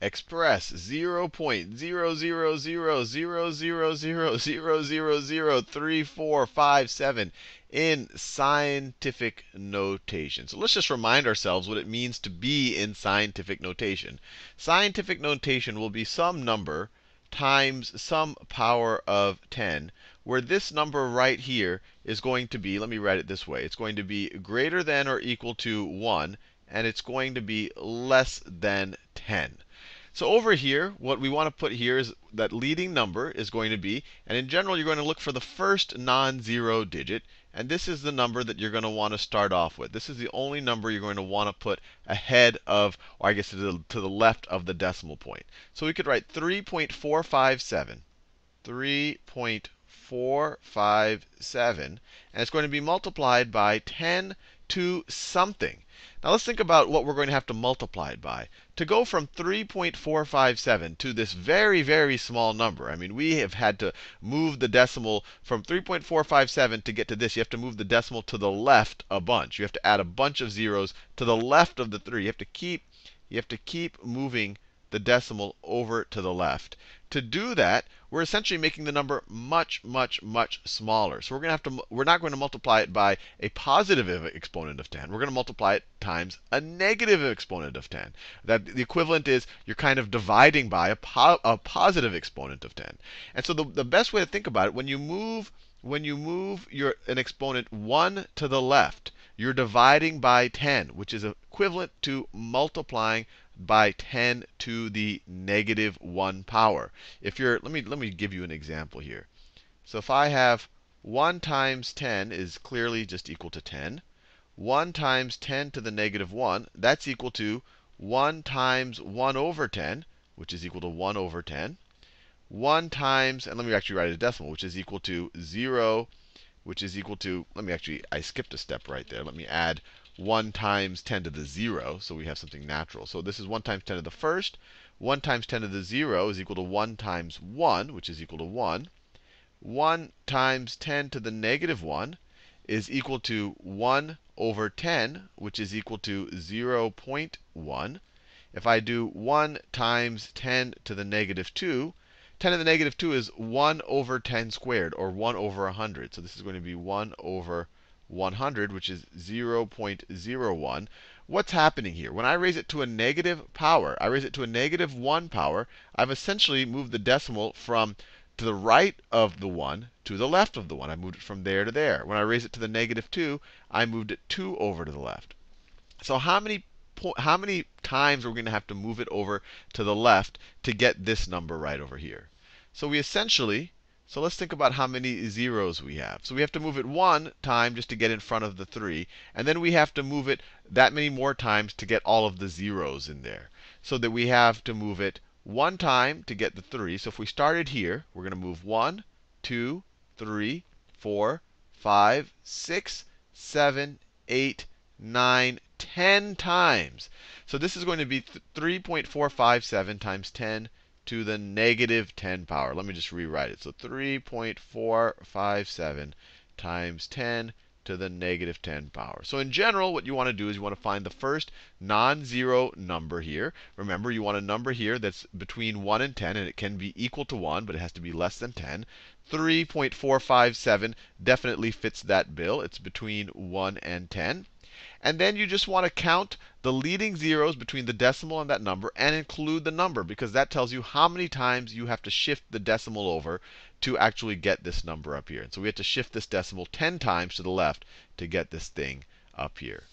express 0.0000000003457 in scientific notation. So let's just remind ourselves what it means to be in scientific notation. Scientific notation will be some number times some power of 10, where this number right here is going to be, let me write it this way, it's going to be greater than or equal to 1, and it's going to be less than 10. So over here, what we want to put here is that leading number is going to be, and in general, you're going to look for the first non-zero digit. And this is the number that you're going to want to start off with. This is the only number you're going to want to put ahead of, or I guess to the, to the left of the decimal point. So we could write 3.457. 3.457. And it's going to be multiplied by 10 to something. Now let's think about what we're going to have to multiply it by. To go from 3.457 to this very, very small number, I mean, we have had to move the decimal from 3.457 to get to this. You have to move the decimal to the left a bunch. You have to add a bunch of zeros to the left of the 3. You have to keep, you have to keep moving the decimal over to the left. To do that, we're essentially making the number much, much, much smaller. So we're going to have to we're not going to multiply it by a positive exponent of 10. We're going to multiply it times a negative exponent of 10. That the equivalent is you're kind of dividing by a, po a positive exponent of 10. And so the, the best way to think about it, when you move when you move your an exponent 1 to the left, you're dividing by 10, which is equivalent to multiplying by 10 to the negative 1 power. If you're, let me, let me give you an example here. So if I have 1 times 10 is clearly just equal to 10. 1 times 10 to the negative 1, that's equal to 1 times 1 over 10, which is equal to 1 over 10. 1 times, and let me actually write it a decimal, which is equal to 0, which is equal to, let me actually, I skipped a step right there. Let me add 1 times 10 to the 0, so we have something natural. So this is 1 times 10 to the first. 1 times 10 to the 0 is equal to 1 times 1, which is equal to 1. 1 times 10 to the negative 1 is equal to 1 over 10, which is equal to 0.1. If I do 1 times 10 to the negative 2, 10 to the negative 2 is 1 over 10 squared, or 1 over 100. So this is going to be 1 over 100, which is 0.01. What's happening here? When I raise it to a negative power, I raise it to a negative 1 power, I've essentially moved the decimal from to the right of the 1 to the left of the 1. I moved it from there to there. When I raise it to the negative 2, I moved it 2 over to the left. So how many how many times are we going to have to move it over to the left to get this number right over here? So we essentially so let's think about how many zeros we have. So we have to move it one time just to get in front of the 3. And then we have to move it that many more times to get all of the zeros in there. So that we have to move it one time to get the 3. So if we started here, we're going to move 1, 2, 3, 4, 5, 6, 7, 8, 9, 10 times. So this is going to be 3.457 times 10 to the negative 10 power. Let me just rewrite it. So 3.457 times 10 to the negative 10 power. So in general, what you want to do is you want to find the first non-zero number here. Remember, you want a number here that's between 1 and 10, and it can be equal to 1, but it has to be less than 10. 3.457 definitely fits that bill. It's between 1 and 10. And then you just want to count the leading zeros between the decimal and that number and include the number, because that tells you how many times you have to shift the decimal over to actually get this number up here. And so we have to shift this decimal 10 times to the left to get this thing up here.